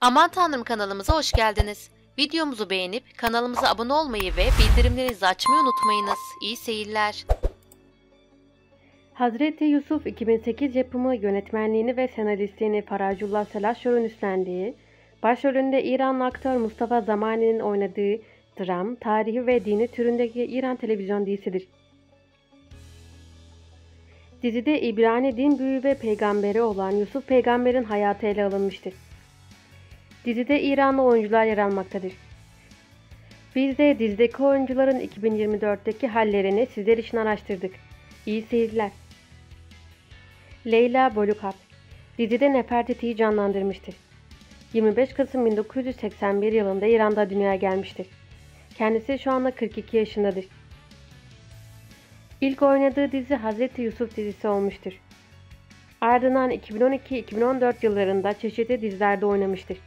Aman Tanrım kanalımıza hoş geldiniz. Videomuzu beğenip kanalımıza abone olmayı ve bildirimlerinizi açmayı unutmayınız. İyi seyirler. Hazreti Yusuf 2008 yapımı yönetmenliğini ve senaristliğini Faracullah Selaşor'un üstlendiği, başrolünde İranlı aktör Mustafa Zamani'nin oynadığı dram, tarihi ve dini türündeki İran televizyon dizisidir. Dizide İbrani din büyüğü ve peygamberi olan Yusuf peygamberin hayatı ele alınmıştır. Dizide İranlı oyuncular yer almaktadır. Biz de dizideki oyuncuların 2024'teki hallerini sizler için araştırdık. İyi seyirler. Leyla Bolukat Dizide Nefertiti'yi canlandırmıştır. 25 Kasım 1981 yılında İran'da dünyaya gelmiştir. Kendisi şu anda 42 yaşındadır. İlk oynadığı dizi Hazreti Yusuf dizisi olmuştur. Ardından 2012-2014 yıllarında çeşitli dizilerde oynamıştır.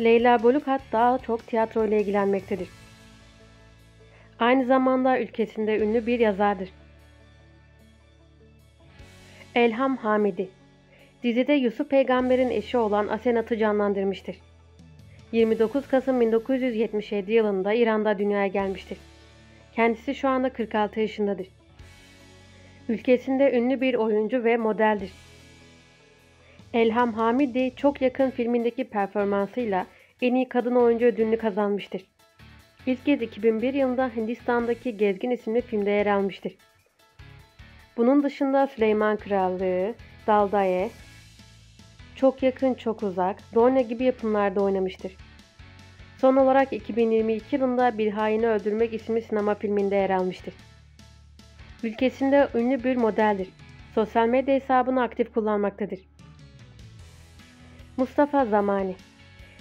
Leyla Bolukat daha çok tiyatro ile ilgilenmektedir. Aynı zamanda ülkesinde ünlü bir yazardır. Elham Hamidi Dizide Yusuf peygamberin eşi olan Asenat'ı canlandırmıştır. 29 Kasım 1977 yılında İran'da dünyaya gelmiştir. Kendisi şu anda 46 yaşındadır. Ülkesinde ünlü bir oyuncu ve modeldir. Elham Hamidi çok yakın filmindeki performansıyla en iyi kadın oyuncu ödülünü kazanmıştır. İlk kez 2001 yılında Hindistan'daki Gezgin isimli filmde yer almıştır. Bunun dışında Süleyman Krallığı, Daldaye, Çok Yakın Çok Uzak, Ronya gibi yapımlarda oynamıştır. Son olarak 2022 yılında Bir Haini Öldürmek isimli sinema filminde yer almıştır. Ülkesinde ünlü bir modeldir. Sosyal medya hesabını aktif kullanmaktadır. Mustafa Zamani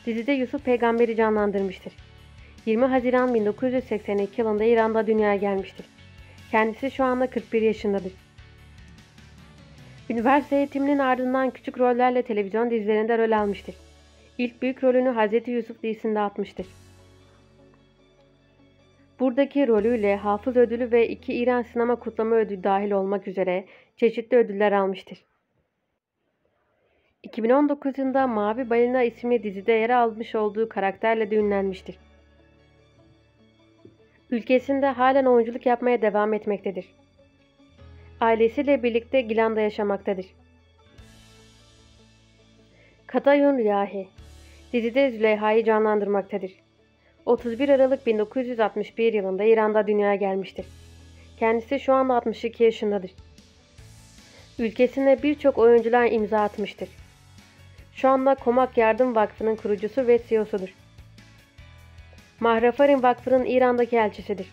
Dizide Yusuf peygamberi canlandırmıştır. 20 Haziran 1982 yılında İran'da dünyaya gelmiştir. Kendisi şu anda 41 yaşındadır. Üniversite eğitiminin ardından küçük rollerle televizyon dizilerinde rol almıştır. İlk büyük rolünü Hazreti Yusuf dizisinde atmıştır. Buradaki rolüyle Hafız Ödülü ve iki İran Sinema Kutlama Ödülü dahil olmak üzere çeşitli ödüller almıştır. 2019 yılında Mavi Balina isimli dizide yer almış olduğu karakterle de ünlenmiştir. Ülkesinde halen oyunculuk yapmaya devam etmektedir. Ailesiyle birlikte Gilan'da yaşamaktadır. Katayun Riyahi Dizide Züleyha'yı canlandırmaktadır. 31 Aralık 1961 yılında İran'da dünyaya gelmiştir. Kendisi şu anda 62 yaşındadır. Ülkesine birçok oyuncular imza atmıştır. Şu anda Komak Yardım Vakfı'nın kurucusu ve CEO'sudur. Mahrafarin Vakfı'nın İran'daki elçisidir.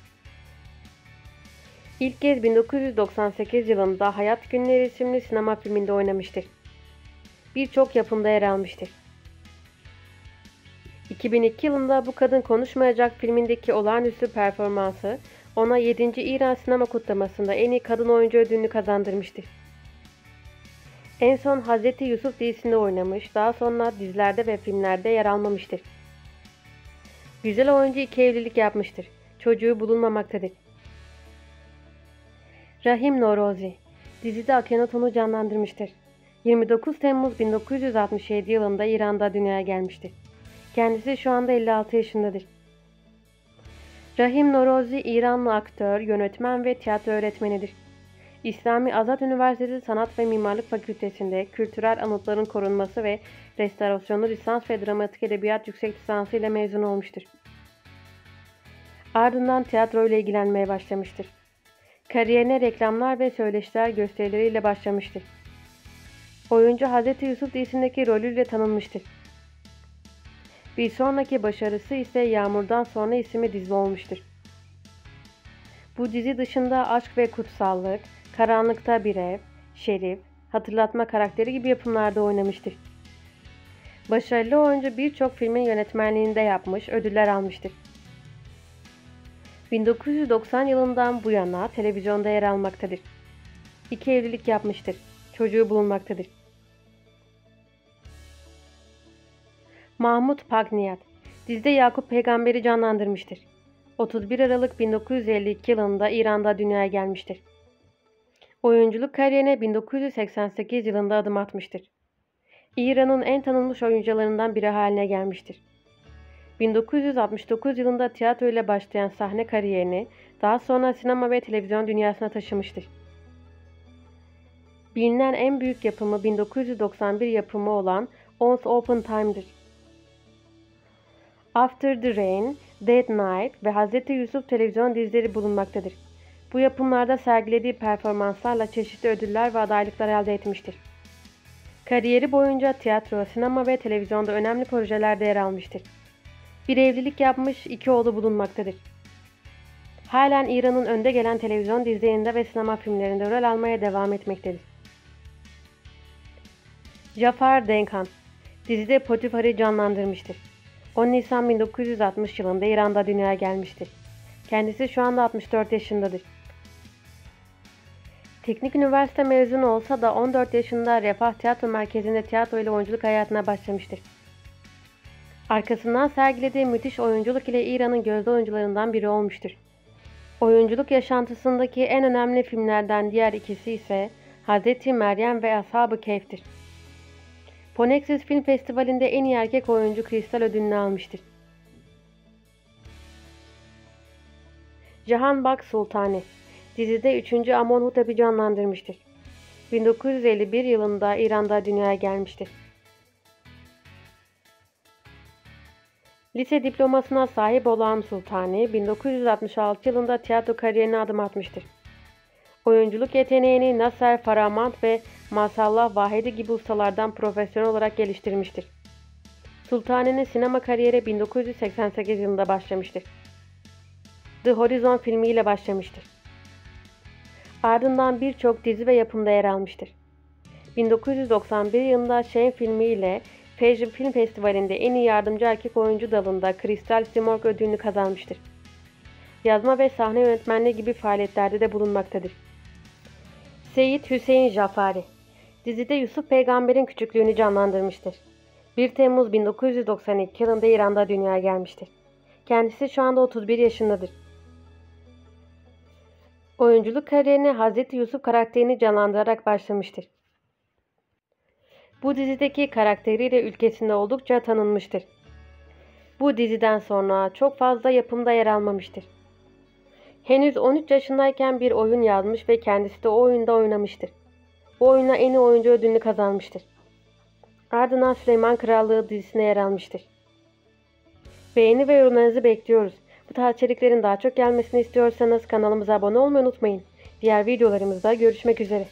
İlk kez 1998 yılında Hayat Günleri isimli sinema filminde oynamıştır. Birçok yapımda yer almıştır. 2002 yılında Bu Kadın Konuşmayacak filmindeki olağanüstü performansı ona 7. İran Sinema Kutlaması'nda en iyi kadın oyuncu ödülünü kazandırmıştır. En son Hazreti Yusuf dizisinde oynamış, daha sonra dizilerde ve filmlerde yer almamıştır. Güzel oyuncu iki evlilik yapmıştır. Çocuğu bulunmamaktadır. Rahim Norozi dizide Akhenaton'u canlandırmıştır. 29 Temmuz 1967 yılında İran'da dünyaya gelmiştir. Kendisi şu anda 56 yaşındadır. Rahim Norozi İranlı aktör, yönetmen ve tiyatro öğretmenidir. İslami Azat Üniversitesi Sanat ve Mimarlık Fakültesi'nde kültürel anıtların korunması ve restorasyonu lisans ve dramatik edebiyat yüksek lisansı ile mezun olmuştur. Ardından tiyatro ile ilgilenmeye başlamıştır. Kariyerine reklamlar ve söyleşiler gösterileriyle başlamıştır. Oyuncu Hz. Yusuf dizisindeki rolüyle tanınmıştır. Bir sonraki başarısı ise Yağmur'dan sonra ismi dizi olmuştur. Bu dizi dışında Aşk ve Kutsallık, Karanlıkta Bir Ev, Şerif, Hatırlatma karakteri gibi yapımlarda oynamıştır. Başarılı oyuncu birçok filmin yönetmenliğinde yapmış, ödüller almıştır. 1990 yılından bu yana televizyonda yer almaktadır. İki evlilik yapmıştır. Çocuğu bulunmaktadır. Mahmut Pagniyat dizide Yakup peygamberi canlandırmıştır. 31 Aralık 1952 yılında İran'da dünyaya gelmiştir. Oyunculuk kariyerine 1988 yılında adım atmıştır. İran'ın en tanınmış oyuncularından biri haline gelmiştir. 1969 yılında tiyatro ile başlayan sahne kariyerini daha sonra sinema ve televizyon dünyasına taşımıştır. Bilinen en büyük yapımı 1991 yapımı olan Once Open Time'dır. After the Rain, Dead Night ve Hazreti Yusuf televizyon dizileri bulunmaktadır. Bu yapımlarda sergilediği performanslarla çeşitli ödüller ve adaylıklar elde etmiştir. Kariyeri boyunca tiyatro, sinema ve televizyonda önemli projelerde yer almıştır. Bir evlilik yapmış, iki oğlu bulunmaktadır. Halen İran'ın önde gelen televizyon dizilerinde ve sinema filmlerinde rol almaya devam etmektedir. Jafar Denkhan dizide Potifar'ı canlandırmıştır. 10 Nisan 1960 yılında İran'da dünyaya gelmiştir. Kendisi şu anda 64 yaşındadır. Teknik üniversite mezunu olsa da 14 yaşında Refah Tiyatro Merkezi'nde tiyatro ile oyunculuk hayatına başlamıştır. Arkasından sergilediği müthiş oyunculuk ile İran'ın gözde oyuncularından biri olmuştur. Oyunculuk yaşantısındaki en önemli filmlerden diğer ikisi ise Hazreti Meryem ve Ashab-ı Kehf'tir. Ponexis Film Festivali'nde en iyi erkek oyuncu kristal ödülünü almıştır. Cihan Bak Sultani dizide 3. Amonhotep'i canlandırmıştır. 1951 yılında İran'da dünyaya gelmiştir. Lise diplomasına sahip olan Sultani, 1966 yılında tiyatro kariyerine adım atmıştır. Oyunculuk yeteneğini Nasser Faramand ve Masallah Vahidi gibi ustalardan profesyonel olarak geliştirmiştir. Sultani'nin sinema kariyeri 1988 yılında başlamıştır. The Horizon filmiyle başlamıştır. Ardından birçok dizi ve yapımda yer almıştır. 1991 yılında Shane filmiyle Fajr Film Festivali'nde en iyi yardımcı erkek oyuncu dalında Kristal Simorg ödülünü kazanmıştır. Yazma ve sahne yönetmenliği gibi faaliyetlerde de bulunmaktadır. Seyit Hüseyin Jafari Dizide Yusuf peygamberin küçüklüğünü canlandırmıştır. 1 Temmuz 1992 yılında İran'da dünyaya gelmiştir. Kendisi şu anda 31 yaşındadır. Oyunculuk kariyerine Hazreti Yusuf karakterini canlandırarak başlamıştır. Bu dizideki karakteriyle ülkesinde oldukça tanınmıştır. Bu diziden sonra çok fazla yapımda yer almamıştır. Henüz 13 yaşındayken bir oyun yazmış ve kendisi de o oyunda oynamıştır. Bu oyunla en iyi oyuncu ödülünü kazanmıştır. Ardından Süleyman Krallığı dizisine yer almıştır. Beğeni ve yorumlarınızı bekliyoruz. Bu tarz içeriklerin daha çok gelmesini istiyorsanız kanalımıza abone olmayı unutmayın. Diğer videolarımızda görüşmek üzere.